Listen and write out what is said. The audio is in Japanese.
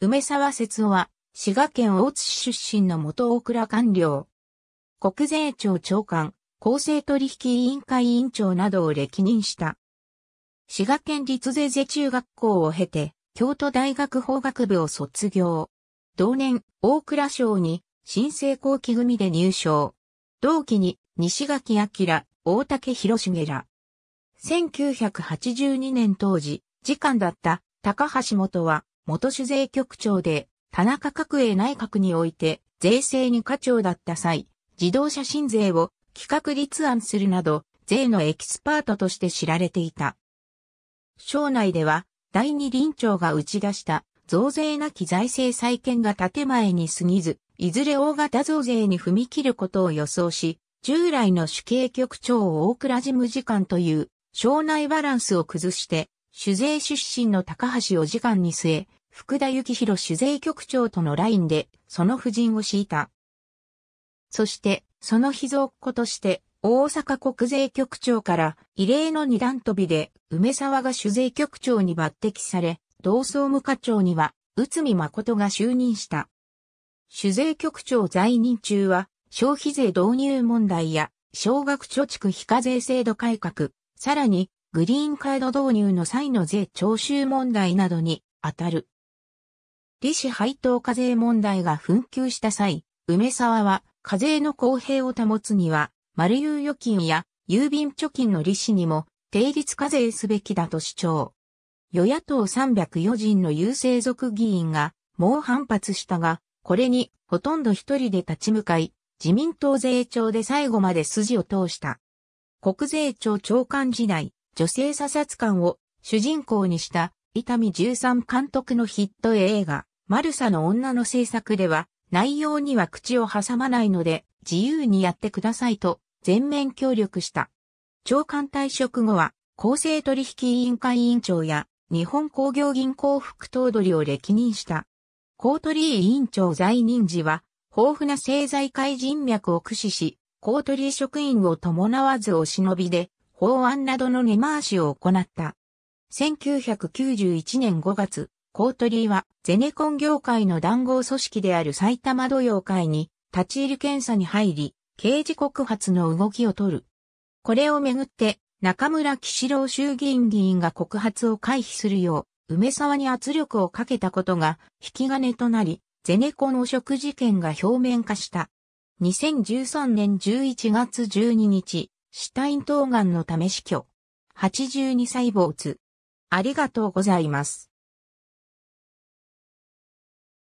梅沢節夫は、滋賀県大津市出身の元大倉官僚。国税庁長官、公正取引委員会委員長などを歴任した。滋賀県立税税中学校を経て、京都大学法学部を卒業。同年、大倉省に、新生後期組で入省。同期に、西垣明、大竹博重ら。1982年当時、次官だった高橋元は、元主税局長で、田中角栄内閣において、税制に課長だった際、自動車新税を企画立案するなど、税のエキスパートとして知られていた。省内では、第二臨長が打ち出した増税なき財政再建が建前に過ぎず、いずれ大型増税に踏み切ることを予想し、従来の主計局長を大倉事務次官という省内バランスを崩して、主税出身の高橋を次官に据え、福田幸宏主税局長とのラインで、その夫人を敷いた。そして、その秘蔵っ子として、大阪国税局長から異例の二段飛びで、梅沢が主税局長に抜擢され、同総務課長には、内海誠が就任した。主税局長在任中は、消費税導入問題や、少額貯蓄非課税制度改革、さらに、グリーンカード導入の際の税徴収問題などに当たる。利子配当課税問題が紛糾した際、梅沢は課税の公平を保つには、丸有預金や郵便貯金の利子にも定率課税すべきだと主張。与野党304人の有勢族議員が猛反発したが、これにほとんど一人で立ち向かい、自民党税調で最後まで筋を通した。国税庁長官時代、女性査察官を主人公にした伊丹十三監督のヒット映画、マルサの女の制作では、内容には口を挟まないので、自由にやってくださいと、全面協力した。長官退職後は、公正取引委員会委員長や、日本工業銀行副頭取を歴任した。公取委員長在任時は、豊富な政財界人脈を駆使し、公取職員を伴わずお忍びで、法案などの根回しを行った。1991年5月、コートリーはゼネコン業界の談合組織である埼玉土曜会に立ち入り検査に入り、刑事告発の動きを取る。これをめぐって中村騎士郎衆議院議員が告発を回避するよう梅沢に圧力をかけたことが引き金となり、ゼネコン汚職事件が表面化した。2013年11月12日、シュタイントーガンのため死去。82歳没。ありがとうございます。